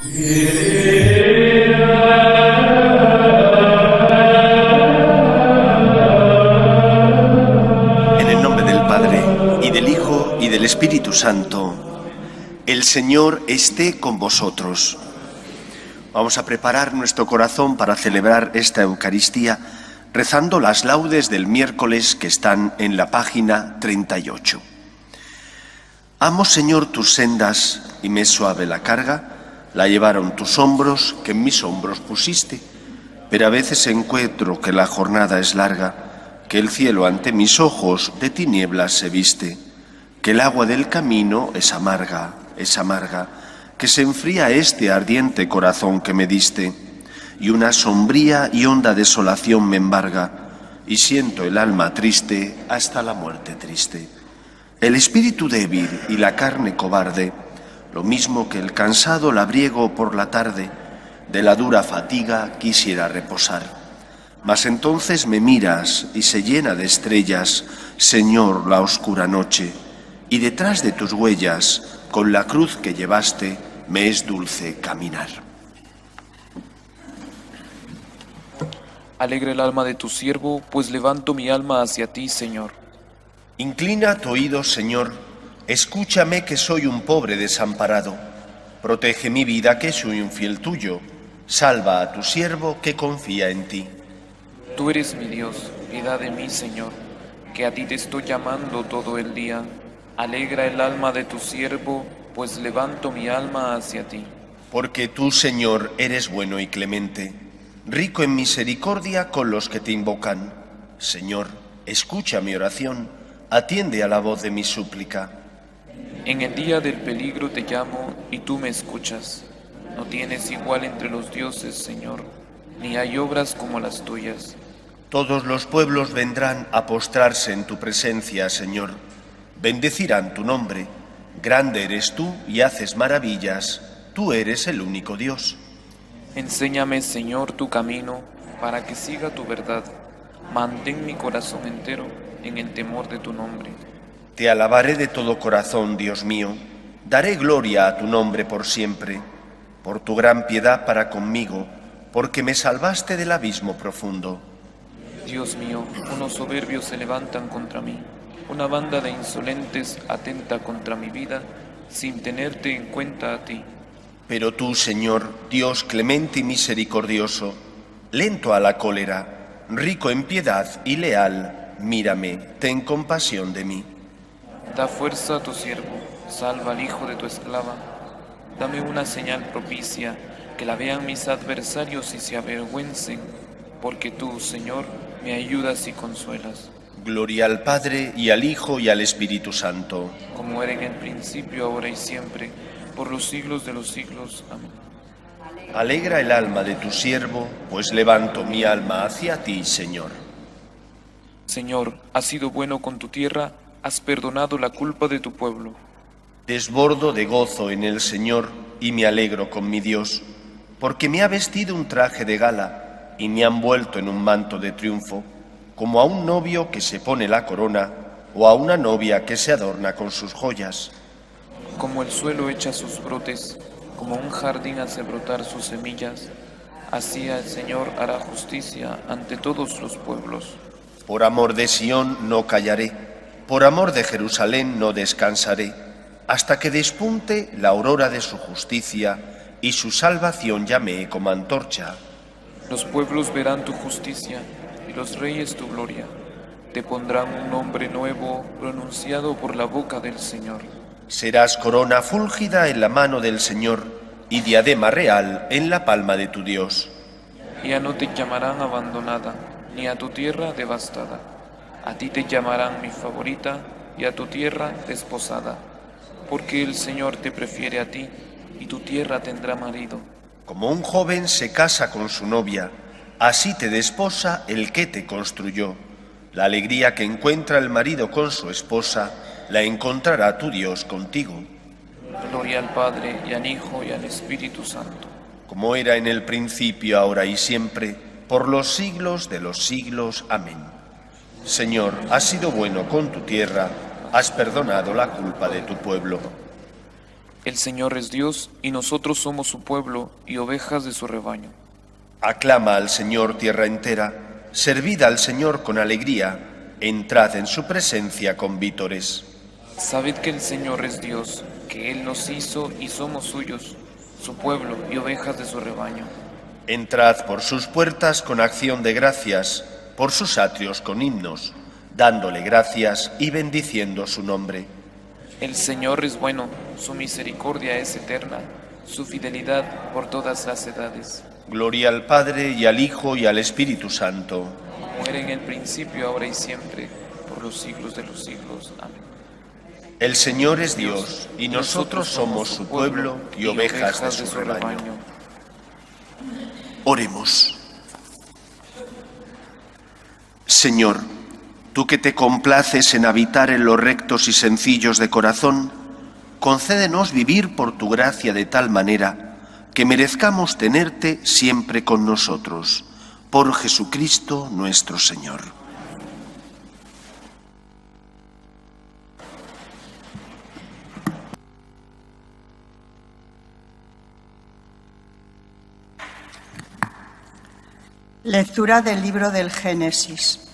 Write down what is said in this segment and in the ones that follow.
En el nombre del Padre, y del Hijo, y del Espíritu Santo, el Señor esté con vosotros. Vamos a preparar nuestro corazón para celebrar esta Eucaristía rezando las laudes del miércoles que están en la página 38. Amo, Señor, tus sendas y me suave la carga, la llevaron tus hombros que en mis hombros pusiste, pero a veces encuentro que la jornada es larga, que el cielo ante mis ojos de tinieblas se viste, que el agua del camino es amarga, es amarga, que se enfría este ardiente corazón que me diste, y una sombría y honda desolación me embarga, y siento el alma triste hasta la muerte triste. El espíritu débil y la carne cobarde, lo mismo que el cansado labriego por la tarde, de la dura fatiga quisiera reposar. Mas entonces me miras y se llena de estrellas, Señor, la oscura noche, y detrás de tus huellas, con la cruz que llevaste, me es dulce caminar. Alegre el alma de tu siervo, pues levanto mi alma hacia ti, Señor. Inclina tu oído, Señor, escúchame que soy un pobre desamparado. Protege mi vida que soy un fiel tuyo. Salva a tu siervo que confía en ti. Tú eres mi Dios, piedad de mí, Señor, que a ti te estoy llamando todo el día. Alegra el alma de tu siervo, pues levanto mi alma hacia ti. Porque tú, Señor, eres bueno y clemente, rico en misericordia con los que te invocan. Señor, escucha mi oración, atiende a la voz de mi súplica. En el día del peligro te llamo y tú me escuchas. No tienes igual entre los dioses, Señor, ni hay obras como las tuyas. Todos los pueblos vendrán a postrarse en tu presencia, Señor. Bendecirán tu nombre. Grande eres tú y haces maravillas. Tú eres el único Dios. Enséñame, Señor, tu camino, para que siga tu verdad. Mantén mi corazón entero en el temor de tu nombre. Te alabaré de todo corazón, Dios mío. Daré gloria a tu nombre por siempre, por tu gran piedad para conmigo, porque me salvaste del abismo profundo. Dios mío, unos soberbios se levantan contra mí. Una banda de insolentes atenta contra mi vida sin tenerte en cuenta a ti. Pero tú, Señor, Dios clemente y misericordioso, lento a la cólera, rico en piedad y leal, mírame, ten compasión de mí. Da fuerza a tu siervo, salva al hijo de tu esclava. Dame una señal propicia, que la vean mis adversarios y se avergüencen, porque tú, Señor, me ayudas y consuelas. Gloria al Padre y al Hijo y al Espíritu Santo. Como era en el principio, ahora y siempre, por los siglos de los siglos. Amén. Alegra el alma de tu siervo, pues levanto mi alma hacia ti, Señor. Señor, has sido bueno con tu tierra, has perdonado la culpa de tu pueblo. Desbordo de gozo en el Señor y me alegro con mi Dios, porque me ha vestido un traje de gala y me han vuelto en un manto de triunfo, como a un novio que se pone la corona o a una novia que se adorna con sus joyas. Como el suelo echa sus brotes, como un jardín hace brotar sus semillas, así el Señor hará justicia ante todos los pueblos. Por amor de Sión no callaré, por amor de Jerusalén no descansaré, hasta que despunte la aurora de su justicia y su salvación llame como antorcha. Los pueblos verán tu justicia y los reyes tu gloria. Te pondrán un nombre nuevo pronunciado por la boca del Señor. Serás corona fúlgida en la mano del Señor y diadema real en la palma de tu Dios. Ya no te llamarán abandonada, ni a tu tierra devastada. A ti te llamarán mi favorita y a tu tierra desposada, porque el Señor te prefiere a ti y tu tierra tendrá marido. Como un joven se casa con su novia, así te desposa el que te construyó. La alegría que encuentra el marido con su esposa, la encontrará tu Dios contigo. Gloria al Padre y al Hijo y al Espíritu Santo. Como era en el principio, ahora y siempre, por los siglos de los siglos. Amén. Señor, has sido bueno con tu tierra, has perdonado la culpa de tu pueblo. El Señor es Dios y nosotros somos su pueblo y ovejas de su rebaño. Aclama al Señor tierra entera, servid al Señor con alegría, entrad en su presencia con vítores. Sabed que el Señor es Dios, que Él nos hizo y somos suyos, su pueblo y ovejas de su rebaño. Entrad por sus puertas con acción de gracias, por sus atrios con himnos, dándole gracias y bendiciendo su nombre. El Señor es bueno, su misericordia es eterna, su fidelidad por todas las edades. Gloria al Padre y al Hijo y al Espíritu Santo. Como era en el principio, ahora y siempre, por los siglos de los siglos. Amén. El Señor es Dios y nosotros somos su pueblo y ovejas de su rebaño. Oremos. Señor, tú que te complaces en habitar en los rectos y sencillos de corazón, concédenos vivir por tu gracia de tal manera que merezcamos tenerte siempre con nosotros. Por Jesucristo nuestro Señor. Lectura del libro del Génesis.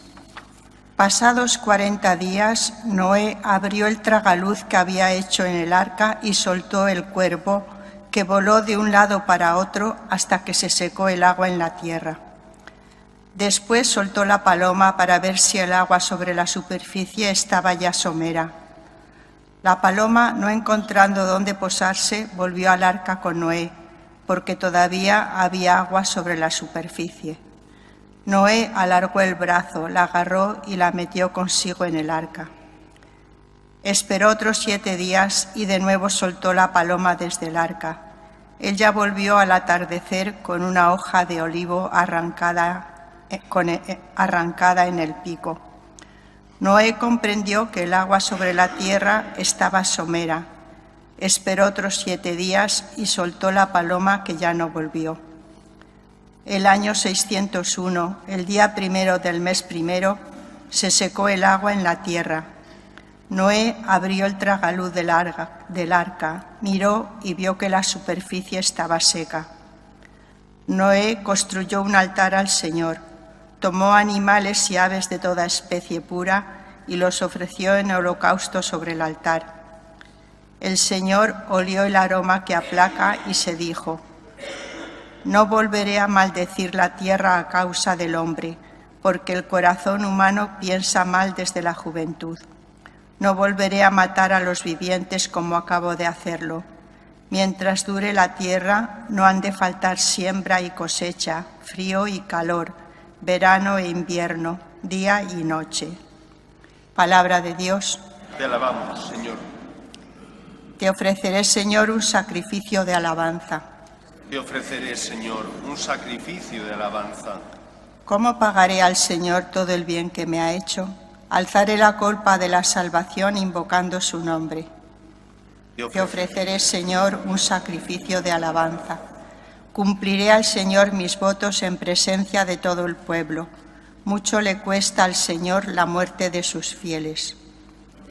Pasados cuarenta días, Noé abrió el tragaluz que había hecho en el arca y soltó el cuervo, que voló de un lado para otro hasta que se secó el agua en la tierra. Después soltó la paloma para ver si el agua sobre la superficie estaba ya somera. La paloma, no encontrando dónde posarse, volvió al arca con Noé, porque todavía había agua sobre la superficie. Noé alargó el brazo, la agarró y la metió consigo en el arca. Esperó otros siete días y de nuevo soltó la paloma desde el arca. Ella volvió al atardecer con una hoja de olivo arrancada, eh, eh, arrancada en el pico. Noé comprendió que el agua sobre la tierra estaba somera. Esperó otros siete días y soltó la paloma que ya no volvió. El año 601, el día primero del mes primero, se secó el agua en la tierra. Noé abrió el tragaluz del arca, miró y vio que la superficie estaba seca. Noé construyó un altar al Señor, tomó animales y aves de toda especie pura y los ofreció en holocausto sobre el altar. El Señor olió el aroma que aplaca y se dijo, no volveré a maldecir la tierra a causa del hombre, porque el corazón humano piensa mal desde la juventud. No volveré a matar a los vivientes como acabo de hacerlo. Mientras dure la tierra, no han de faltar siembra y cosecha, frío y calor, verano e invierno, día y noche. Palabra de Dios. Te alabamos, Señor. Te ofreceré, Señor, un sacrificio de alabanza. Te ofreceré, Señor, un sacrificio de alabanza. ¿Cómo pagaré al Señor todo el bien que me ha hecho? Alzaré la culpa de la salvación invocando su nombre. Te ofreceré, Señor, un sacrificio de alabanza. Cumpliré al Señor mis votos en presencia de todo el pueblo. Mucho le cuesta al Señor la muerte de sus fieles.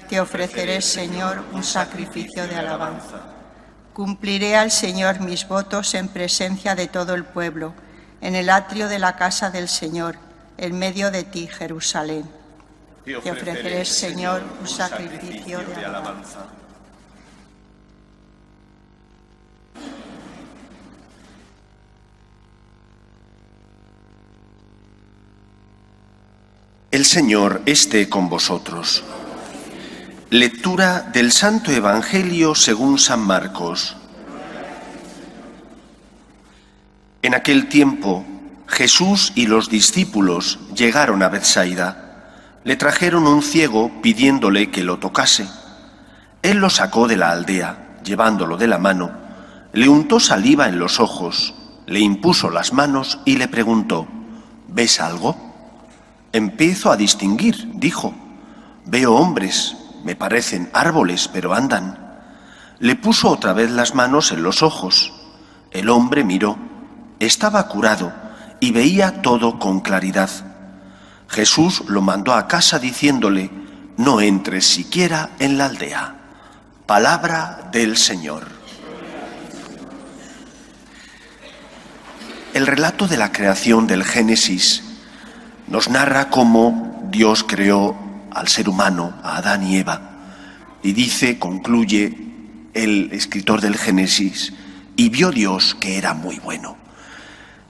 Te ofreceré, Señor, un sacrificio de alabanza. Cumpliré al Señor mis votos en presencia de todo el pueblo, en el atrio de la casa del Señor, en medio de ti, Jerusalén. Te ofreceré, Señor, un sacrificio de alabanza. El Señor esté con vosotros. Lectura del Santo Evangelio según San Marcos. En aquel tiempo, Jesús y los discípulos llegaron a Bethsaida. Le trajeron un ciego pidiéndole que lo tocase. Él lo sacó de la aldea, llevándolo de la mano, le untó saliva en los ojos, le impuso las manos y le preguntó, ¿ves algo? Empiezo a distinguir, dijo. Veo hombres, me parecen árboles, pero andan. Le puso otra vez las manos en los ojos. El hombre miró. Estaba curado y veía todo con claridad. Jesús lo mandó a casa diciéndole, no entres siquiera en la aldea. Palabra del Señor. El relato de la creación del Génesis nos narra cómo Dios creó al ser humano, a Adán y Eva, y dice, concluye el escritor del Génesis, y vio Dios que era muy bueno.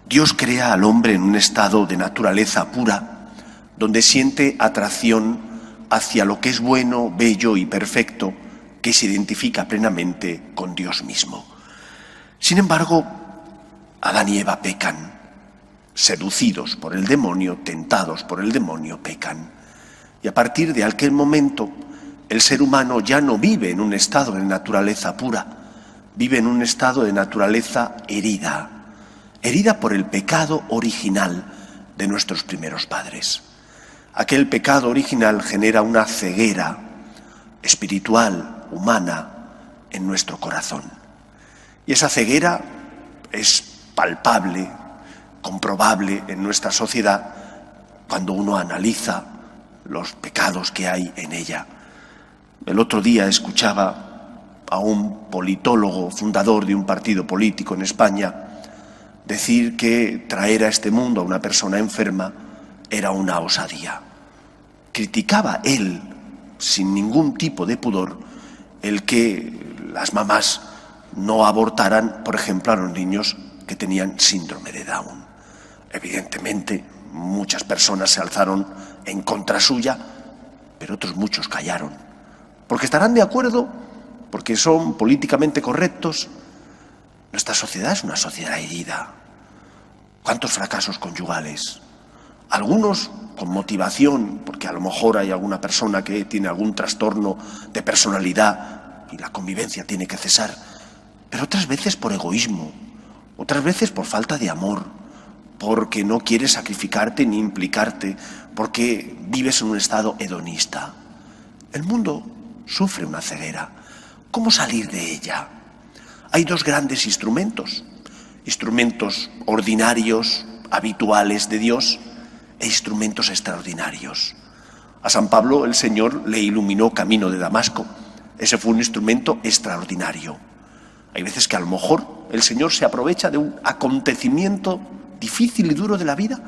Dios crea al hombre en un estado de naturaleza pura, donde siente atracción hacia lo que es bueno, bello y perfecto, que se identifica plenamente con Dios mismo. Sin embargo, Adán y Eva pecan, seducidos por el demonio, tentados por el demonio, pecan. Y a partir de aquel momento, el ser humano ya no vive en un estado de naturaleza pura, vive en un estado de naturaleza herida, herida por el pecado original de nuestros primeros padres. Aquel pecado original genera una ceguera espiritual, humana, en nuestro corazón. Y esa ceguera es palpable, comprobable en nuestra sociedad cuando uno analiza los pecados que hay en ella. El otro día escuchaba a un politólogo fundador de un partido político en España decir que traer a este mundo a una persona enferma era una osadía. Criticaba él, sin ningún tipo de pudor, el que las mamás no abortaran, por ejemplo, a los niños que tenían síndrome de Down. Evidentemente, muchas personas se alzaron en contra suya, pero otros muchos callaron. Porque estarán de acuerdo, porque son políticamente correctos. Nuestra sociedad es una sociedad herida. ¿Cuántos fracasos conyugales? Algunos con motivación, porque a lo mejor hay alguna persona que tiene algún trastorno de personalidad y la convivencia tiene que cesar, pero otras veces por egoísmo, otras veces por falta de amor, porque no quieres sacrificarte ni implicarte, porque vives en un estado hedonista. El mundo sufre una ceguera. ¿Cómo salir de ella? Hay dos grandes instrumentos, instrumentos ordinarios, habituales de Dios, e instrumentos extraordinarios. A San Pablo el Señor le iluminó camino de Damasco. Ese fue un instrumento extraordinario. Hay veces que a lo mejor el Señor se aprovecha de un acontecimiento difícil y duro de la vida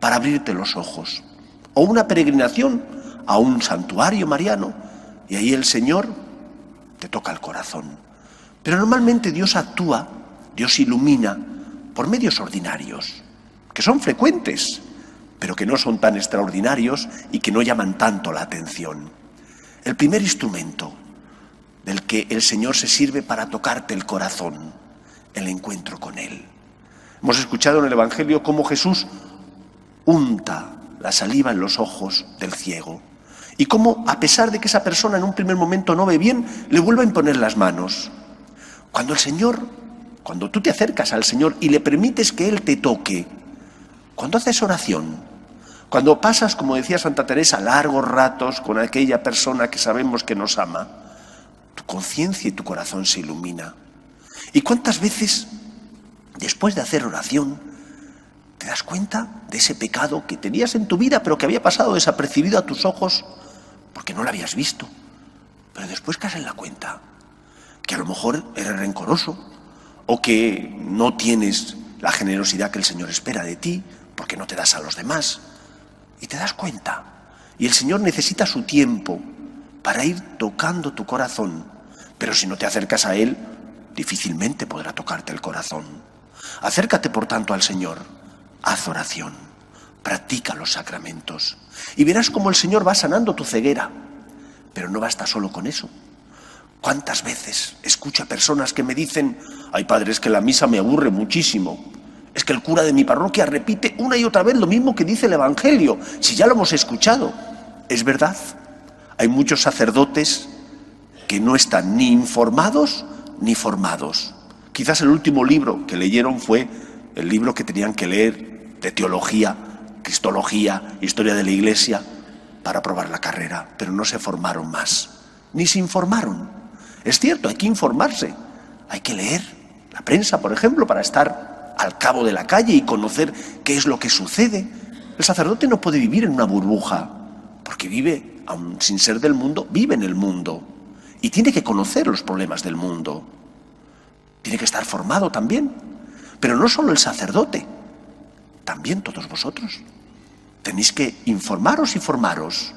para abrirte los ojos. O una peregrinación a un santuario mariano y ahí el Señor te toca el corazón. Pero normalmente Dios actúa, Dios ilumina por medios ordinarios, que son frecuentes, pero que no son tan extraordinarios y que no llaman tanto la atención. El primer instrumento del que el Señor se sirve para tocarte el corazón, el encuentro con Él. Hemos escuchado en el Evangelio cómo Jesús unta la saliva en los ojos del ciego y cómo, a pesar de que esa persona en un primer momento no ve bien, le vuelve a imponer las manos. Cuando el Señor, cuando tú te acercas al Señor y le permites que Él te toque, cuando haces oración, cuando pasas, como decía Santa Teresa, largos ratos con aquella persona que sabemos que nos ama, tu conciencia y tu corazón se ilumina. ¿Y cuántas veces, después de hacer oración, te das cuenta de ese pecado que tenías en tu vida, pero que había pasado desapercibido a tus ojos porque no lo habías visto? Pero después caes en la cuenta que a lo mejor eres rencoroso o que no tienes la generosidad que el Señor espera de ti porque no te das a los demás. Y te das cuenta. Y el Señor necesita su tiempo para ir tocando tu corazón. Pero si no te acercas a Él, difícilmente podrá tocarte el corazón. Acércate, por tanto, al Señor. Haz oración. Practica los sacramentos. Y verás cómo el Señor va sanando tu ceguera. Pero no basta solo con eso. ¿Cuántas veces escucho a personas que me dicen, ay padre, es que la misa me aburre muchísimo? Es que el cura de mi parroquia repite una y otra vez lo mismo que dice el Evangelio, si ya lo hemos escuchado. Es verdad, hay muchos sacerdotes que no están ni informados ni formados. Quizás el último libro que leyeron fue el libro que tenían que leer de teología, cristología, historia de la iglesia, para aprobar la carrera, pero no se formaron más, ni se informaron. Es cierto, hay que informarse, hay que leer la prensa, por ejemplo, para estar al cabo de la calle y conocer qué es lo que sucede. El sacerdote no puede vivir en una burbuja, porque vive, aun sin ser del mundo, vive en el mundo y tiene que conocer los problemas del mundo. Tiene que estar formado también. Pero no solo el sacerdote, también todos vosotros. Tenéis que informaros y formaros,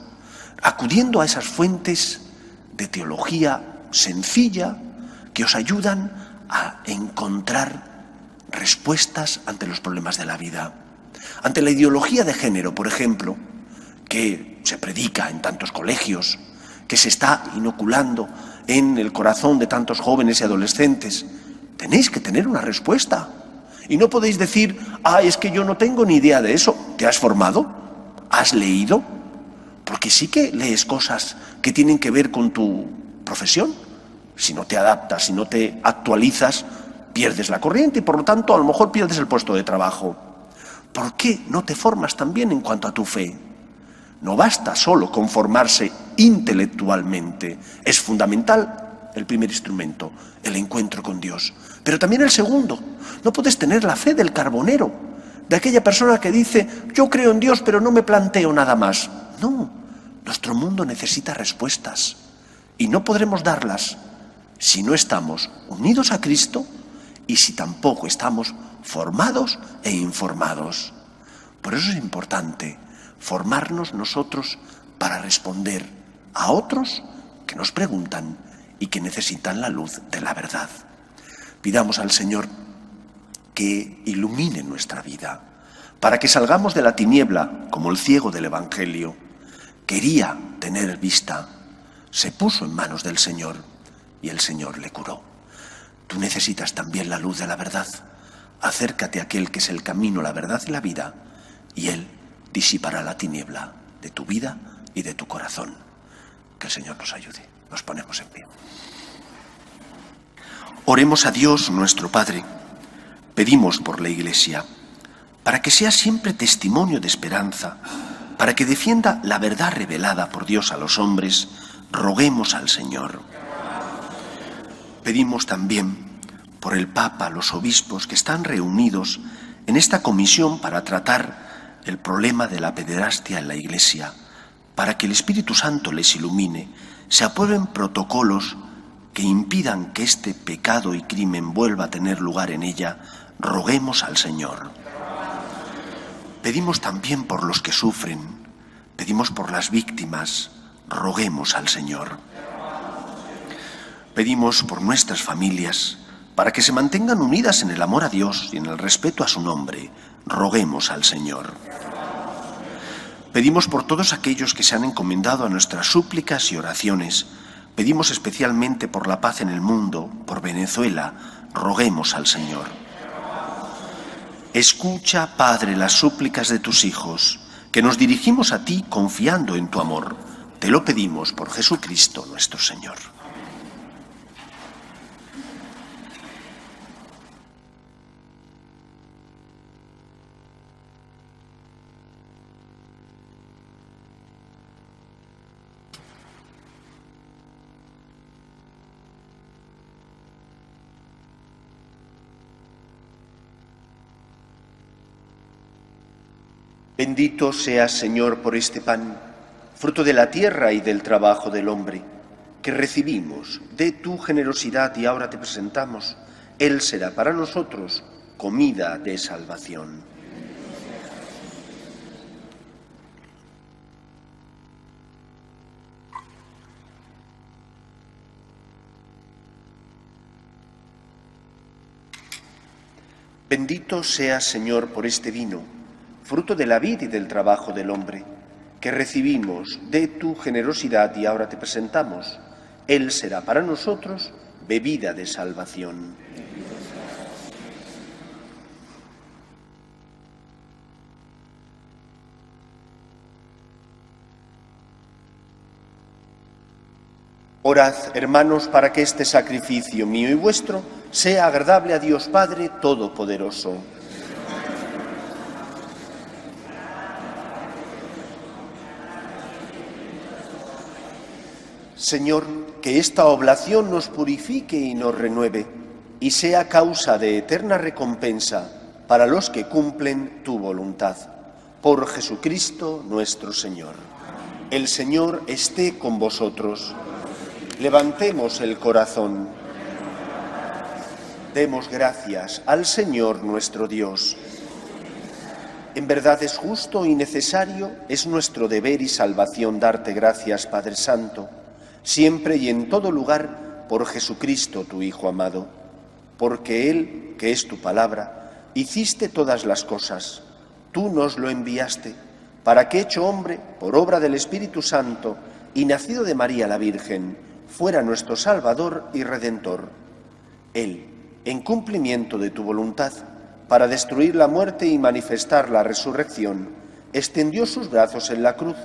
acudiendo a esas fuentes de teología sencilla que os ayudan a encontrar respuestas ante los problemas de la vida. Ante la ideología de género, por ejemplo, que se predica en tantos colegios, que se está inoculando en el corazón de tantos jóvenes y adolescentes, tenéis que tener una respuesta. Y no podéis decir, ah, es que yo no tengo ni idea de eso. ¿Te has formado? ¿Has leído? Porque sí que lees cosas que tienen que ver con tu profesión. Si no te adaptas, si no te actualizas, pierdes la corriente y por lo tanto a lo mejor pierdes el puesto de trabajo. ¿Por qué no te formas también en cuanto a tu fe? No basta solo con formarse intelectualmente. Es fundamental el primer instrumento, el encuentro con Dios. Pero también el segundo. No puedes tener la fe del carbonero, de aquella persona que dice, yo creo en Dios, pero no me planteo nada más. No, nuestro mundo necesita respuestas y no podremos darlas si no estamos unidos a Cristo y si tampoco estamos formados e informados. Por eso es importante formarnos nosotros para responder a otros que nos preguntan y que necesitan la luz de la verdad. Pidamos al Señor que ilumine nuestra vida, para que salgamos de la tiniebla como el ciego del Evangelio. Quería tener vista, se puso en manos del Señor y el Señor le curó. Tú necesitas también la luz de la verdad. Acércate a aquel que es el camino, la verdad y la vida, y Él disipará la tiniebla de tu vida y de tu corazón. Que el Señor nos ayude. Nos ponemos en pie. Oremos a Dios nuestro Padre. Pedimos por la Iglesia, para que sea siempre testimonio de esperanza, para que defienda la verdad revelada por Dios a los hombres, roguemos al Señor. Pedimos también por el Papa, los obispos que están reunidos en esta comisión para tratar el problema de la pederastia en la Iglesia, para que el Espíritu Santo les ilumine, se aprueben protocolos que impidan que este pecado y crimen vuelva a tener lugar en ella, roguemos al Señor. Pedimos también por los que sufren, pedimos por las víctimas, roguemos al Señor. Pedimos por nuestras familias, para que se mantengan unidas en el amor a Dios y en el respeto a su nombre, roguemos al Señor. Pedimos por todos aquellos que se han encomendado a nuestras súplicas y oraciones. Pedimos especialmente por la paz en el mundo, por Venezuela. Roguemos al Señor. Escucha, Padre, las súplicas de tus hijos, que nos dirigimos a ti confiando en tu amor. Te lo pedimos por Jesucristo nuestro Señor. Bendito seas, Señor, por este pan, fruto de la tierra y del trabajo del hombre, que recibimos de tu generosidad y ahora te presentamos. Él será para nosotros comida de salvación. Bendito seas, Señor, por este vino fruto de la vida y del trabajo del hombre, que recibimos de tu generosidad y ahora te presentamos. Él será para nosotros bebida de salvación. Orad, hermanos, para que este sacrificio mío y vuestro sea agradable a Dios Padre Todopoderoso. Señor, que esta oblación nos purifique y nos renueve y sea causa de eterna recompensa para los que cumplen tu voluntad. Por Jesucristo nuestro Señor. El Señor esté con vosotros. Levantemos el corazón. Demos gracias al Señor nuestro Dios. En verdad es justo y necesario, es nuestro deber y salvación darte gracias, Padre Santo, siempre y en todo lugar, por Jesucristo, tu Hijo amado, porque Él, que es tu palabra, hiciste todas las cosas, tú nos lo enviaste, para que hecho hombre, por obra del Espíritu Santo, y nacido de María la Virgen, fuera nuestro Salvador y Redentor. Él, en cumplimiento de tu voluntad, para destruir la muerte y manifestar la resurrección, extendió sus brazos en la cruz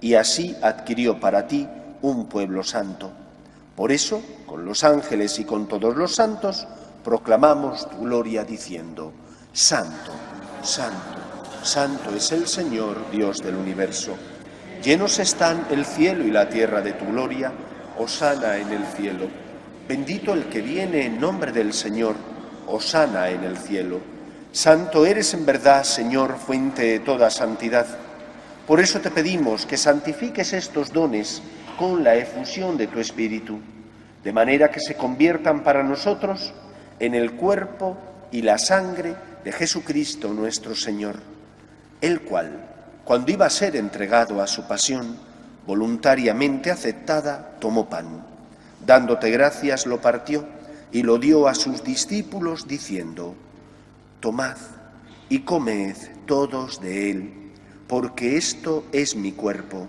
y así adquirió para ti un pueblo santo. Por eso, con los ángeles y con todos los santos, proclamamos tu gloria diciendo, Santo, Santo, Santo es el Señor, Dios del universo. Llenos están el cielo y la tierra de tu gloria, Osana en el cielo. Bendito el que viene en nombre del Señor, Osana en el cielo. Santo eres en verdad, Señor, fuente de toda santidad. Por eso te pedimos que santifiques estos dones con la efusión de tu Espíritu, de manera que se conviertan para nosotros en el cuerpo y la sangre de Jesucristo nuestro Señor, el cual, cuando iba a ser entregado a su pasión, voluntariamente aceptada, tomó pan. Dándote gracias, lo partió y lo dio a sus discípulos, diciendo, Tomad y comed todos de él, porque esto es mi cuerpo,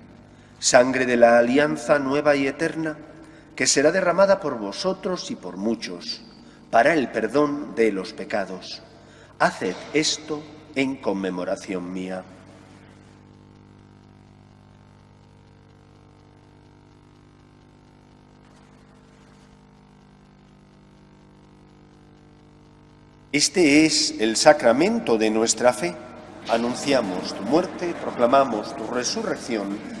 sangre de la alianza nueva y eterna, que será derramada por vosotros y por muchos, para el perdón de los pecados. Haced esto en conmemoración mía. Este es el sacramento de nuestra fe. Anunciamos tu muerte, proclamamos tu resurrección.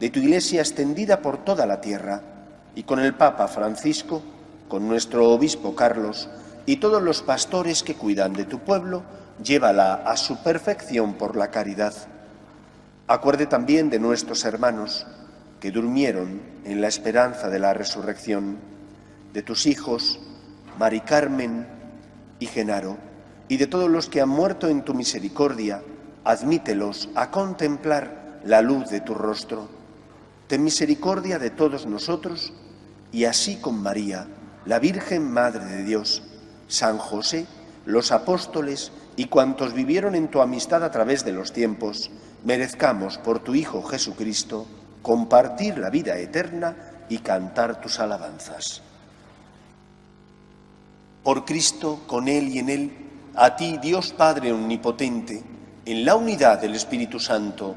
de tu iglesia extendida por toda la tierra y con el Papa Francisco, con nuestro obispo Carlos y todos los pastores que cuidan de tu pueblo, llévala a su perfección por la caridad. Acuerde también de nuestros hermanos que durmieron en la esperanza de la resurrección, de tus hijos, Mari Carmen y Genaro y de todos los que han muerto en tu misericordia, admítelos a contemplar la luz de tu rostro. Ten misericordia de todos nosotros y así con María, la Virgen Madre de Dios, San José, los apóstoles y cuantos vivieron en tu amistad a través de los tiempos, merezcamos por tu Hijo Jesucristo compartir la vida eterna y cantar tus alabanzas. Por Cristo, con Él y en Él, a ti, Dios Padre Omnipotente, en la unidad del Espíritu Santo,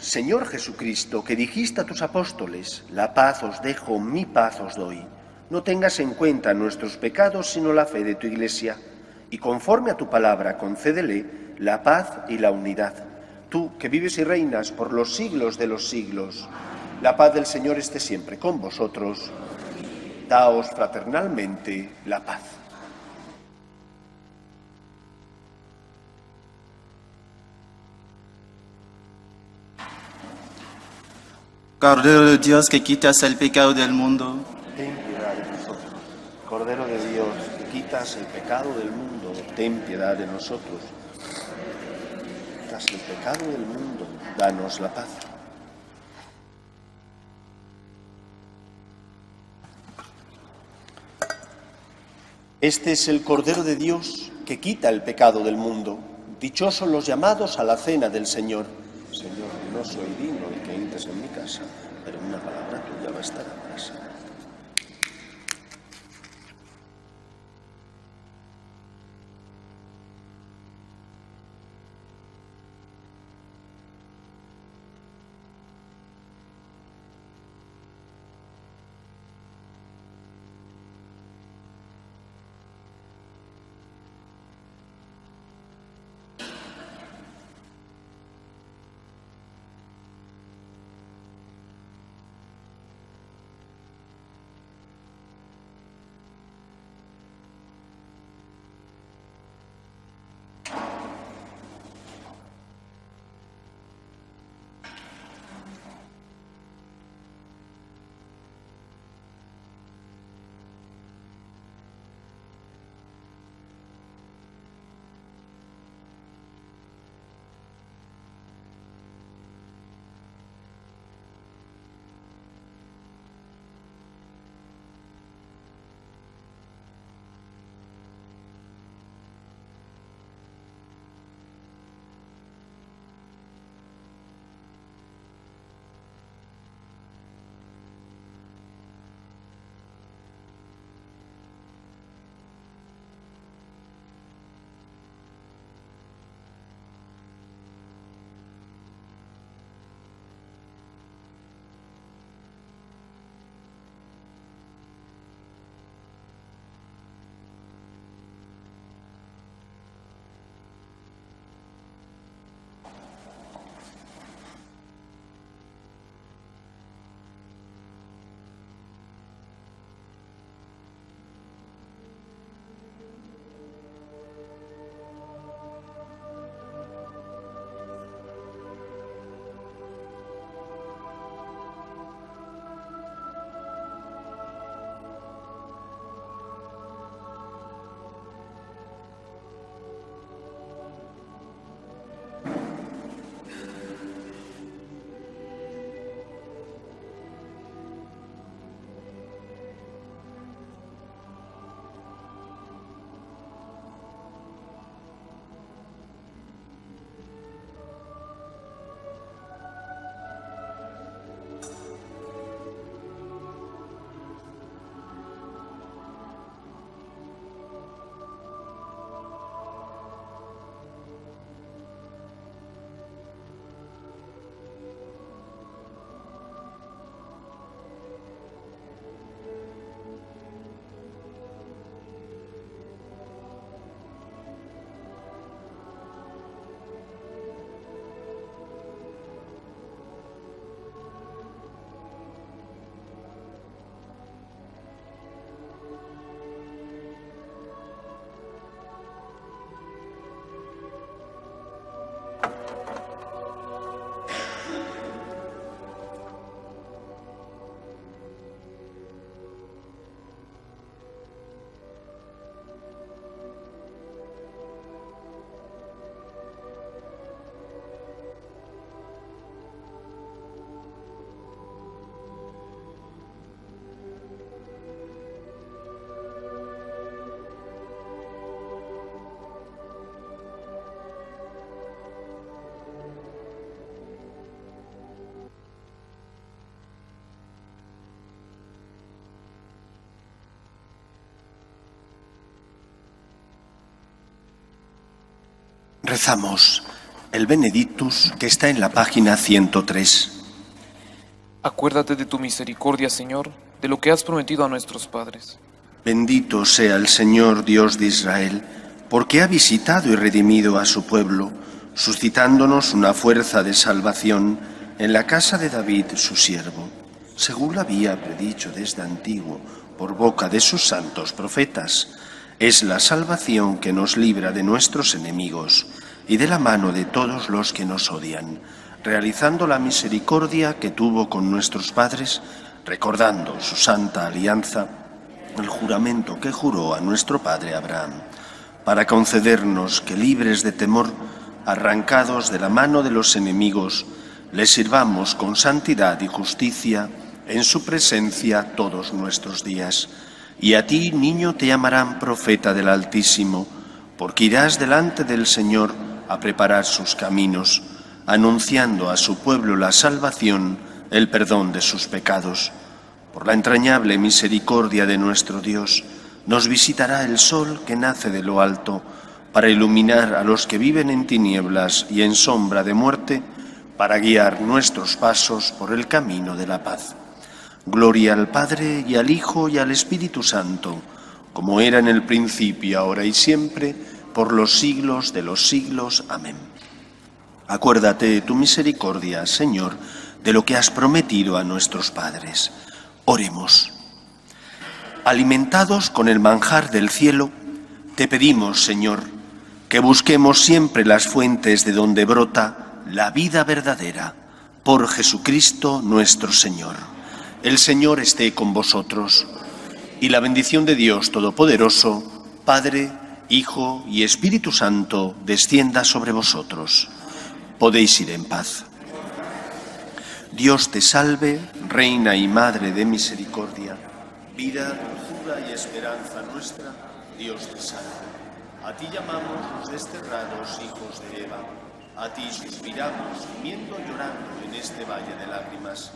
Señor Jesucristo, que dijiste a tus apóstoles, la paz os dejo, mi paz os doy, no tengas en cuenta nuestros pecados, sino la fe de tu Iglesia, y conforme a tu palabra, concédele la paz y la unidad. Tú, que vives y reinas por los siglos de los siglos, la paz del Señor esté siempre con vosotros. Daos fraternalmente la paz. Cordero de Dios que quitas el pecado del mundo, Ten piedad de nosotros. Cordero de Dios, que quitas el pecado del mundo, ten piedad de nosotros. Quitas el pecado del mundo, danos la paz. Este es el Cordero de Dios que quita el pecado del mundo. Dichosos los llamados a la cena del Señor. Señor, no soy digno entres en mi casa, pero una palabra tuya bastará Oh. Rezamos. el Benedictus que está en la página 103. Acuérdate de tu misericordia, Señor, de lo que has prometido a nuestros padres. Bendito sea el Señor Dios de Israel, porque ha visitado y redimido a su pueblo, suscitándonos una fuerza de salvación en la casa de David, su siervo, según lo había predicho desde antiguo por boca de sus santos profetas. Es la salvación que nos libra de nuestros enemigos y de la mano de todos los que nos odian, realizando la misericordia que tuvo con nuestros padres, recordando su santa alianza, el juramento que juró a nuestro padre Abraham, para concedernos que libres de temor, arrancados de la mano de los enemigos, le sirvamos con santidad y justicia en su presencia todos nuestros días. Y a ti, niño, te llamarán profeta del Altísimo, porque irás delante del Señor a preparar sus caminos, anunciando a su pueblo la salvación, el perdón de sus pecados. Por la entrañable misericordia de nuestro Dios, nos visitará el sol que nace de lo alto, para iluminar a los que viven en tinieblas y en sombra de muerte, para guiar nuestros pasos por el camino de la paz. Gloria al Padre y al Hijo y al Espíritu Santo, como era en el principio, ahora y siempre, por los siglos de los siglos. Amén. Acuérdate de tu misericordia, Señor, de lo que has prometido a nuestros padres. Oremos. Alimentados con el manjar del cielo, te pedimos, Señor, que busquemos siempre las fuentes de donde brota la vida verdadera, por Jesucristo nuestro Señor. El Señor esté con vosotros, y la bendición de Dios Todopoderoso, Padre, Hijo y Espíritu Santo, descienda sobre vosotros. Podéis ir en paz. Dios te salve, Reina y Madre de Misericordia, vida, dulzura y esperanza nuestra, Dios te salve. A ti llamamos los desterrados hijos de Eva, a ti suspiramos, gimiendo llorando en este valle de lágrimas.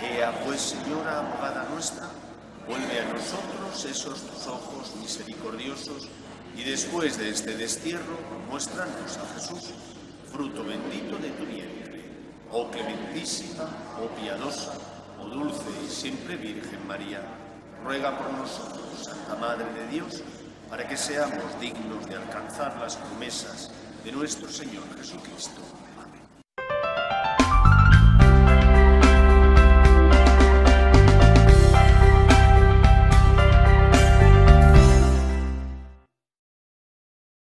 Ea pues, Señora abogada nuestra, vuelve a nosotros esos tus ojos misericordiosos y después de este destierro, muéstranos a Jesús, fruto bendito de tu vientre. Oh clementísima, oh piadosa, oh dulce y siempre Virgen María, ruega por nosotros, Santa Madre de Dios, para que seamos dignos de alcanzar las promesas de nuestro Señor Jesucristo.